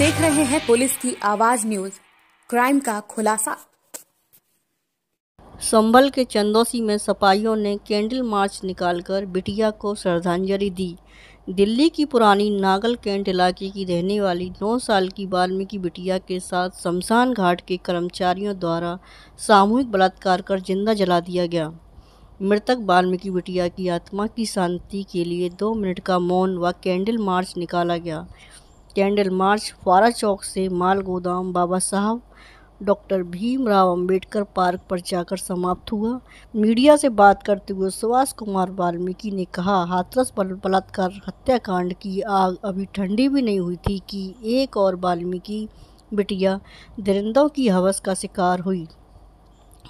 रहे हैं पुलिस की आवाज़ न्यूज़। क्राइम का खुलासा। संभल के चंदौसी में सपाइयों ने कैंडल मार्च निकालकर बिटिया को श्रद्धांजलि दी। दिल्ली की पुरानी नागल कैंट इलाके की रहने वाली 9 साल की वाल्मीकि बिटिया के साथ शमशान घाट के कर्मचारियों द्वारा सामूहिक बलात्कार कर ज़िंदा जला दिया गया। मृतक वाल्मीकि बिटिया की आत्मा की शांति के लिए दो मिनट का मौन व कैंडल मार्च निकाला गया। कैंडल मार्च फारा चौक से माल गोदाम बाबा साहब, डॉक्टर भीमराव अंबेडकर पार्क पर जाकर समाप्त हुआ। मीडिया से बात करते हुए सुभाष कुमार वाल्मीकि ने कहा, हाथरस बलात्कार, हत्याकांड की आग अभी ठंडी भी नहीं हुई थी कि एक और वाल्मीकि बिटिया दरिंदों की हवस का शिकार हुई।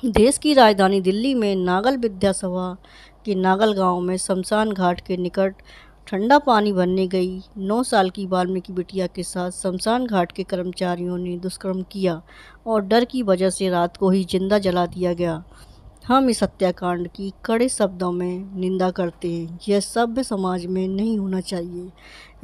देश की राजधानी दिल्ली में नागल विद्यासभा के नागल गाँव में शमशान घाट के निकट ठंडा पानी भरने गई। नौ साल की वाल्मीकि बिटिया के साथ शमशान घाट के कर्मचारियों ने दुष्कर्म किया और डर की वजह से रात को ही ज़िंदा जला दिया गया। हम इस हत्याकांड की कड़े शब्दों में निंदा करते हैं। यह सभ्य समाज में नहीं होना चाहिए।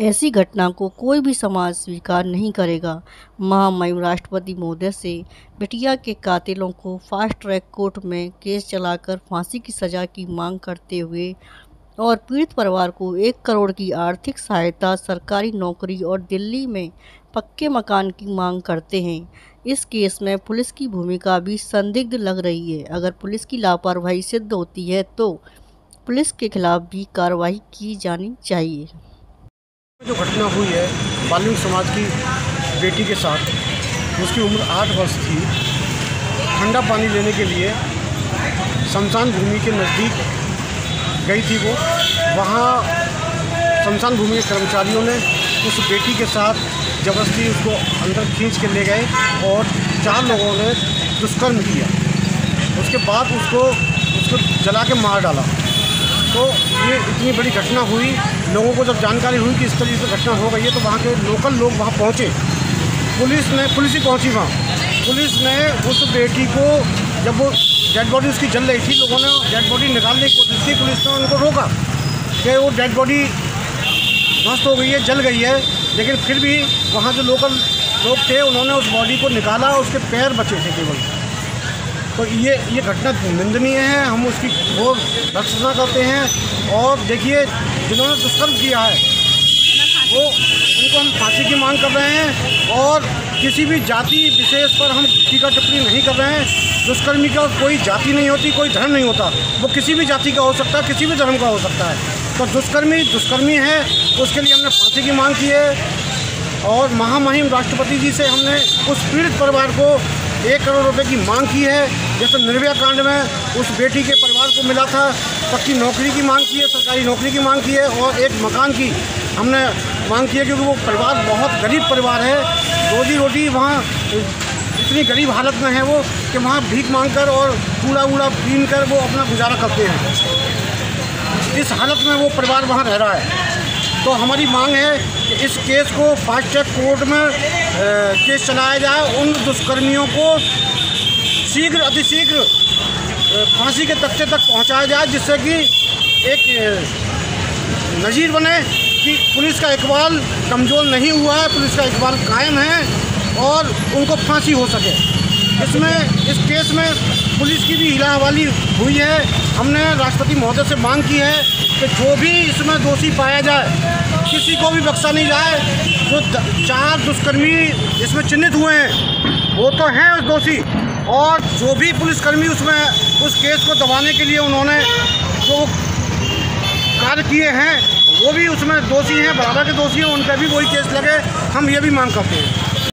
ऐसी घटना को कोई भी समाज स्वीकार नहीं करेगा। महामहिम राष्ट्रपति महोदय से बिटिया के कातिलों को फास्ट ट्रैक कोर्ट में केस चलाकर फांसी की सज़ा की मांग करते हुए और पीड़ित परिवार को एक करोड़ की आर्थिक सहायता सरकारी नौकरी और दिल्ली में पक्के मकान की मांग करते हैं। इस केस में पुलिस की भूमिका भी संदिग्ध लग रही है। अगर पुलिस की लापरवाही सिद्ध होती है तो पुलिस के खिलाफ भी कार्रवाई की जानी चाहिए। जो घटना हुई है बालिंग समाज की बेटी के साथ, उसकी उम्र आठ वर्ष थी। ठंडा पानी लेने के लिए शमशान भूमि के नज़दीक गई थी वो। वहाँ शमशान भूमि के कर्मचारियों ने उस बेटी के साथ ज़बरदस्ती उसको अंदर खींच के ले गए और चार लोगों ने दुष्कर्म किया। उसके बाद उसको उसको जला के मार डाला। तो ये इतनी बड़ी घटना हुई, लोगों को जब जानकारी हुई कि इस तरीके से घटना हो गई है तो वहाँ के लोकल लोग वहाँ पहुँचे। पुलिस ने, पुलिस ही पहुँची वहाँ। पुलिस ने उस बेटी को, जब वो डेड बॉडी उसकी जल रही थी, लोगों ने डेड बॉडी निकालने की कोशिश की, पुलिस ने उनको रोका। कि वो डेड बॉडी नष्ट हो गई है, जल गई है, लेकिन फिर भी वहाँ जो लोकल लोग थे, उन्होंने उस बॉडी को निकाला, उसके पैर बचे थे केवल। तो ये ये घटना निंदनीय है, हम उसकी घोर भर्सना करते हैं, और देखिए, जिन्होंने दुष्कर्म किया है, वो, उनको हम फांसी की मांग कर रहे हैं, और किसी भी जाति विशेष पर हम टीका टिप्पणी नहीं कर रहे हैं। दुष्कर्मी का कोई जाति नहीं होती, कोई धर्म नहीं होता। वो किसी भी जाति का हो सकता है, किसी भी धर्म का हो सकता है। तो दुष्कर्मी दुष्कर्मी है, उसके लिए हमने फांसी की मांग की है। और महामहिम राष्ट्रपति जी से हमने उस पीड़ित परिवार को एक करोड़ रुपए की मांग की है। जैसे निर्भया कांड में उस बेटी के परिवार को मिला था पक्की नौकरी की मांग की है, सरकारी नौकरी की मांग की है और एक मकान की हमने मांग की है, क्योंकि वो परिवार बहुत गरीब परिवार है। रोजी रोटी वहाँ इतनी गरीब हालत में है वो कि वहाँ भीख मांग कर और कूड़ा वूड़ा पीन कर वो अपना गुजारा करते हैं। इस हालत में वो परिवार वहाँ रह रहा है। तो हमारी मांग है कि इस केस को फास्ट ट्रैक कोर्ट में केस चलाया जाए। उन दुष्कर्मियों को शीघ्र, अतिशीघ्र फांसी के तख्ते तक पहुँचाया जाए, जिससे कि एक नज़ीर बने कि पुलिस का इकबाल कमज़ोर नहीं हुआ है, पुलिस का इकबाल कायम है। और उनको फांसी हो सके। इसमें, इस केस में पुलिस की भी हिला हवाली हुई है। हमने राष्ट्रपति महोदय से मांग की है कि जो भी इसमें दोषी पाया जाए, किसी को भी बख्शा नहीं जाए जो चार दुष्कर्मी इसमें चिन्हित हुए हैं, वो तो हैं उस दोषी। और जो भी पुलिसकर्मी उसमें, उस केस को दबाने के लिए उन्होंने जो कार्य किए हैं, वो भी उसमें दोषी हैं, बराबर के दोषी हैं, उन पर भी वही केस लगे। हम ये भी मांग करते हैं।